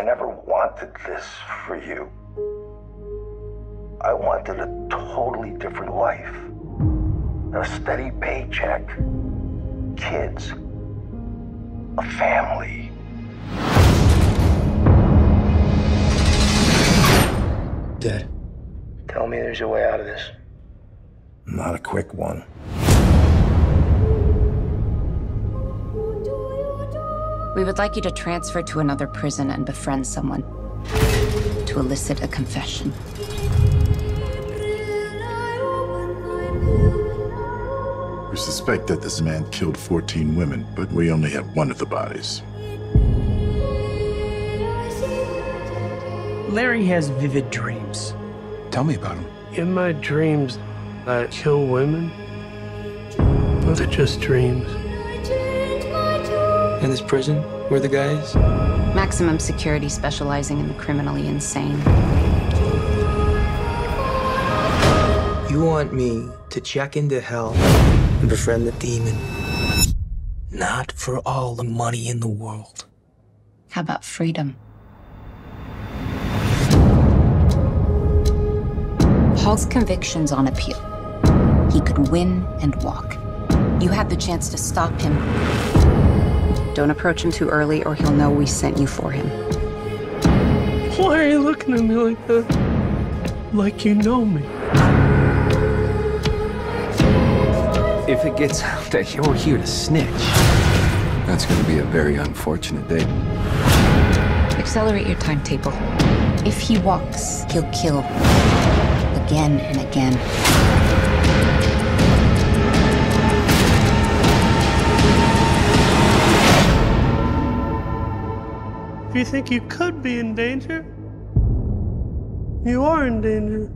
I never wanted this for you. I wanted a totally different life. A steady paycheck, kids, a family. Dad, tell me there's a way out of this. Not a quick one. We would like you to transfer to another prison and befriend someone to elicit a confession. We suspect that this man killed 14 women, but we only have one of the bodies. Larry has vivid dreams. Tell me about him. In my dreams, I kill women. But they're just dreams. In this prison, where the guys? Maximum security specializing in the criminally insane. You want me to check into hell and befriend the demon? Not for all the money in the world. How about freedom? Hall's conviction's on appeal. He could win and walk. You had the chance to stop him. Don't approach him too early, or he'll know we sent you for him. Why are you looking at me like that? Like you know me. If it gets out that you're here to snitch, That's going to be a very unfortunate day. Accelerate your timetable. If he walks, he'll kill. Again and again. If you think you could be in danger, you are in danger.